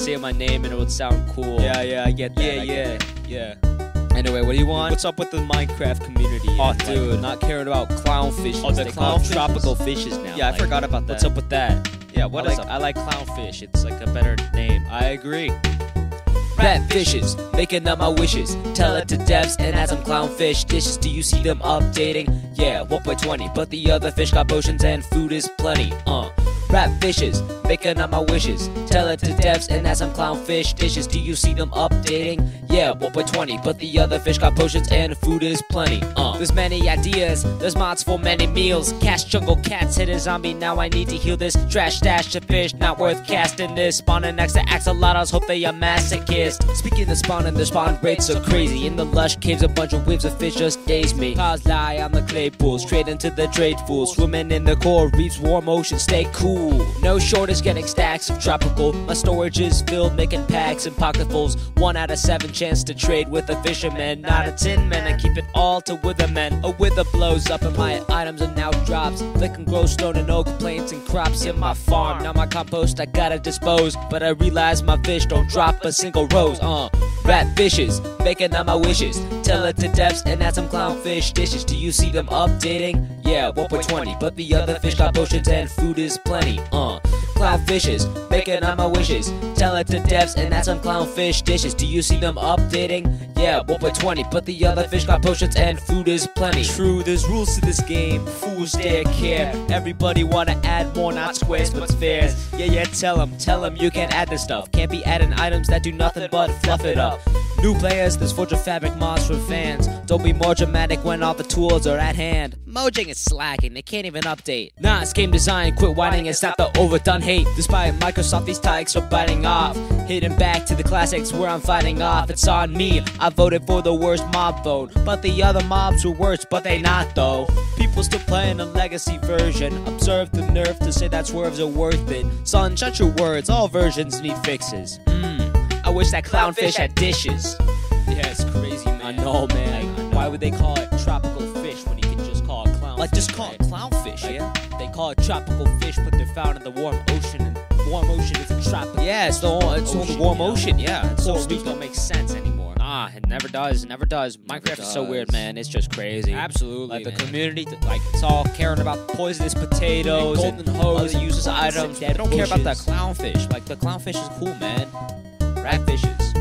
say my name and it would sound cool. Yeah, yeah, I get that. Yeah, I yeah, get yeah. Anyway, what do you want? What's up with the Minecraft community? Oh, like, dude. not caring about clownfish. Oh, the they them tropical fishes now. Yeah, I like, forgot about that. What's up with that? Yeah, what I is like, up? I like clownfish. It's like a better name. I agree. Rat fishes, making up my wishes. Tell it to devs and add some clownfish dishes. Do you see them updating? Yeah, 1.20, but the other fish got potions and food is plenty. Uh. Rat fishes, making up my wishes. Tell it to devs and add some clownfish dishes. Do you see them updating? Yeah, 1.20, but the other fish got potions and food is plenty. Uh. There's many ideas, there's mods for many meals. Cast jungle cats, hit a zombie, now I need to heal this. Trash stash of fish, not worth casting this. Spawning next to axolotls, hope they are masochist. Speaking of spawning, the spawn rates are crazy. In the lush caves, a bunch of waves of fish just daze me. Cars lie on the clay pools, straight into the trade pools. Swimming in the coral reefs, warm ocean, stay cool. No shortage getting stacks of tropical. My storage is filled, making packs and pocketfuls. One out of seven chance to trade with a fisherman. Not a tin man, I keep it all to withermen. A wither blows up and my items are now drops. Licking glowstone and oak plants and crops in my farm. Now my compost I gotta dispose. But I realize my fish don't drop a single rose. Uh, rat fishes, making up my wishes. Tell it to devs and add some clownfish dishes. Do you see them updating? Yeah, 1.20, but the other fish got potions and food is plenty. Uh, clownfishes, making up my wishes. Tell it to devs and add some clownfish dishes. Do you see them updating? Yeah, 1.20, but the other fish got potions and food is plenty. True, there's rules to this game. Fools dare care. Everybody wanna add more, not squares, but spheres. Yeah, yeah, tell them, tell them you can't add this stuff. Can't be adding items that do nothing but fluff it up. New players, this Forge of Fabric mods for fans. Don't be more dramatic when all the tools are at hand. Mojang is slacking, they can't even update. Nah, game design, quit whining and stop the overdone hate. Despite Microsoft, these tykes are biting off. Hitting back to the classics where I'm fighting off. It's on me, I voted for the worst mob vote. But the other mobs were worse, but they not though. People still playing a legacy version. Observe the nerve to say that swerves are worth it. Son, shut your words, all versions need fixes. Mmm, I wish that clownfish had dishes. Yeah, it's crazy, man. I know, man. Like, why would they call it tropical fish when you can just call it clownfish? Like, just call it clownfish, Like, yeah? They call it tropical fish, but they're found in the warm ocean, and warm ocean is a tropical. Yeah, it's the it's on the warm you know? ocean, yeah. It's so stupid. don't make sense anymore. Nah, it never does. It never does. Minecraft is so weird, man. It's just crazy. Absolutely, Like the man. community, like it's all caring about poisonous potatoes And and, golden hoes other and useless items. and They don't care about that bushes. clownfish. Like the clownfish is cool, man. Rat fishes